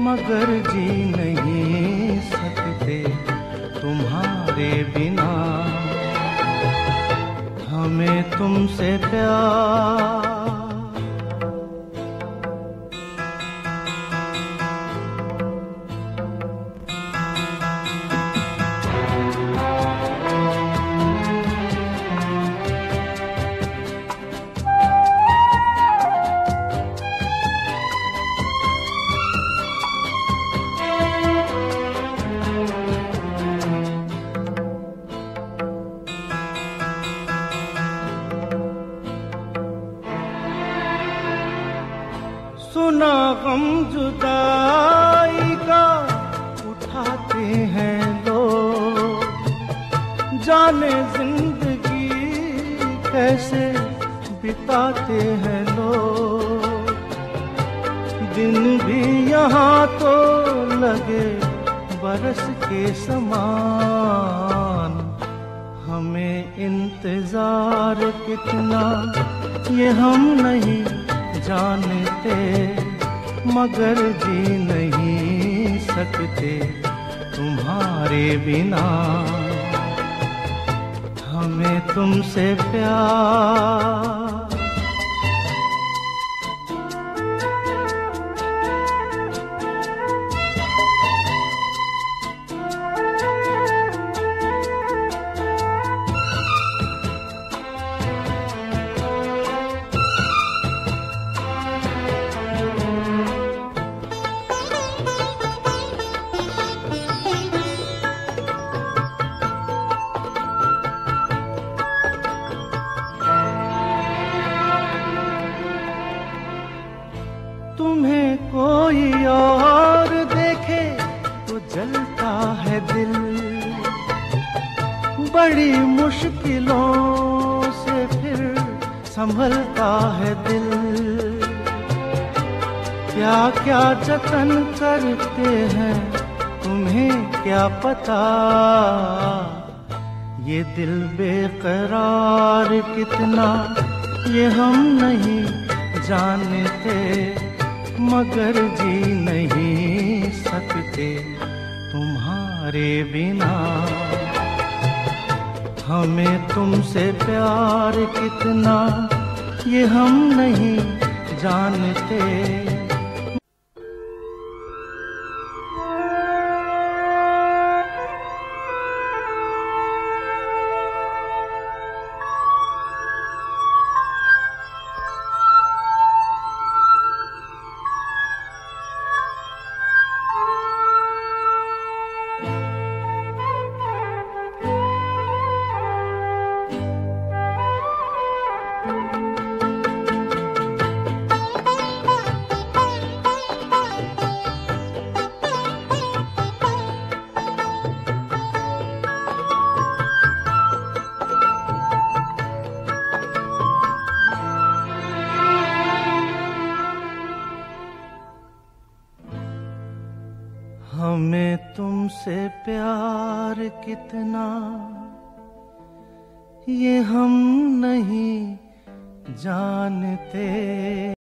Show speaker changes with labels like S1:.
S1: मगर जी नहीं सकते तुम्हारे बिना। हमें तुमसे प्यार गम जुदाई का उठाते हैं लोग। जाने ज़िंदगी कैसे बिताते हैं लोग। दिन भी यहाँ तो लगे बरस के समान। हमें इंतज़ार कितना, ये हम नहीं जानते। मगर जी नहीं सकते तुम्हारे बिना। हमें तुमसे प्यार कोई और देखे तो जलता है दिल। बड़ी मुश्किलों से फिर संभलता है दिल। क्या क्या जतन करते हैं, तुम्हें क्या पता? ये दिल बेकरार कितना, ये हम नहीं जानते। मगर जी नहीं सकते तुम्हारे बिना। हमें तुमसे प्यार कितना ये हम नहीं जानते। तुमसे प्यार कितना। ये हम नहीं जानते।